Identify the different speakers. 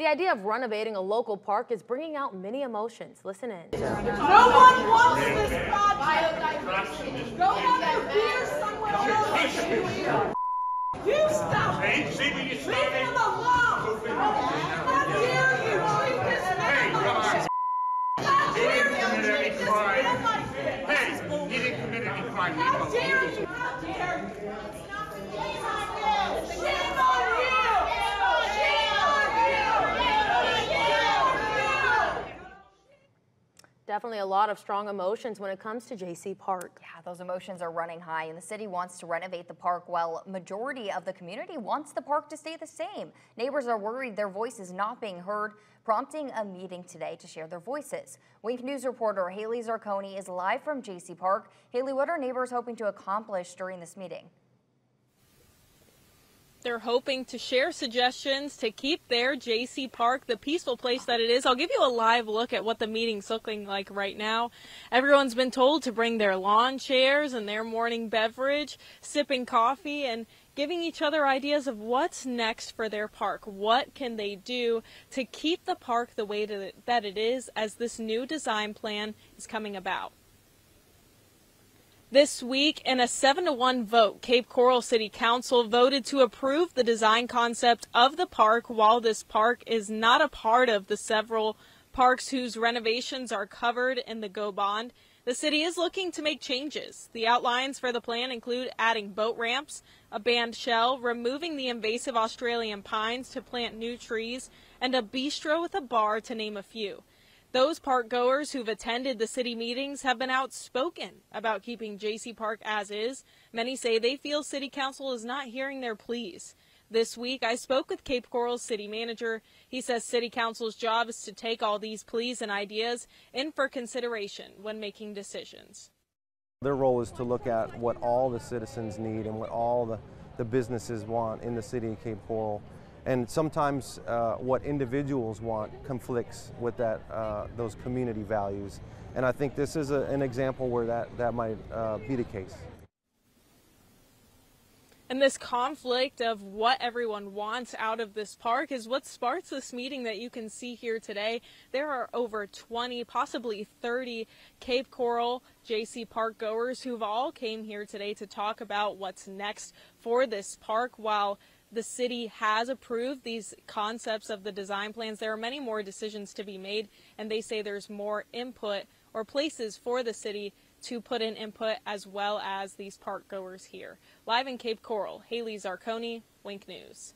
Speaker 1: The idea of renovating a local park is bringing out many emotions. Listen in.
Speaker 2: No one wants this project. Go have your beer somewhere else. You stop it.
Speaker 3: See, see, you
Speaker 2: Leave him alone. How dare you treat this man like this? How dare you treat this man like this?
Speaker 3: Hey, he didn't commit any crime.
Speaker 2: How dare you? How dare you? Shame on you! Shame on you! Shame on you!
Speaker 1: Definitely a lot of strong emotions when it comes to Jaycee Park.
Speaker 4: Yeah, those emotions are running high, and the city wants to renovate the park while majority of the community wants the park to stay the same. Neighbors are worried their voice is not being heard, prompting a meeting today to share their voices. Wink News reporter Haley Zarconi is live from Jaycee Park. Haley, what are neighbors hoping to accomplish during this meeting?
Speaker 5: They're hoping to share suggestions to keep their Jaycee Park the peaceful place that it is. I'll give you a live look at what the meeting's looking like right now. Everyone's been told to bring their lawn chairs and their morning beverage, sipping coffee, and giving each other ideas of what's next for their park. What can they do to keep the park the way that it is as this new design plan is coming about? This week, in a 7 to 1 vote, Cape Coral City Council voted to approve the design concept of the park while this park is not a part of the several parks whose renovations are covered in the GO bond. The city is looking to make changes. The outlines for the plan include adding boat ramps, a band shell, removing the invasive Australian pines to plant new trees, and a bistro with a bar to name a few. Those park goers who've attended the city meetings have been outspoken about keeping Jaycee Park as is. Many say they feel city council is not hearing their pleas. This week, I spoke with Cape Coral's city manager. He says city council's job is to take all these pleas and ideas in for consideration when making decisions.
Speaker 6: Their role is to look at what all the citizens need and what all the, the businesses want in the city of Cape Coral and sometimes uh, what individuals want conflicts with that uh, those community values and I think this is a, an example where that that might uh, be the case.
Speaker 5: And this conflict of what everyone wants out of this park is what sparks this meeting that you can see here today. There are over 20, possibly 30 Cape Coral Jaycee Park goers who've all came here today to talk about what's next for this park while the city has approved these concepts of the design plans. There are many more decisions to be made, and they say there's more input or places for the city to put in input as well as these park goers here. Live in Cape Coral, Haley Zarconi, Wink News.